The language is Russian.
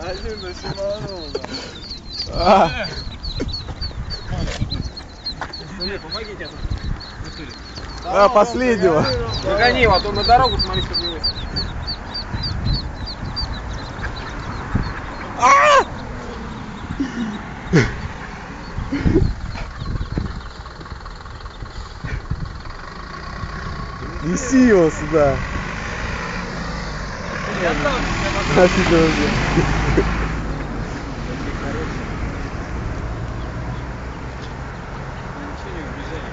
Один шиманул. А, Помогите. а, последнего. Догони его, а то на дорогу смотри, чтобы не выскочил. Неси его сюда. Я сам. Нафиг его Ничего не убежали.